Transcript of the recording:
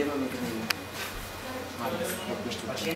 Idziemy my do